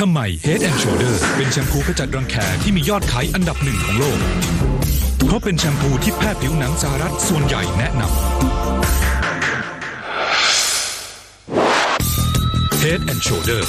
ทำไม Head and Shoulder เป็นแชมพูขจัดรังแคที่มียอดขายอันดับหนึ่งของโลก เพราะเป็นแชมพูที่แพทย์ผิวหนังสหรัฐส่วนใหญ่แนะนำ Head and Shoulder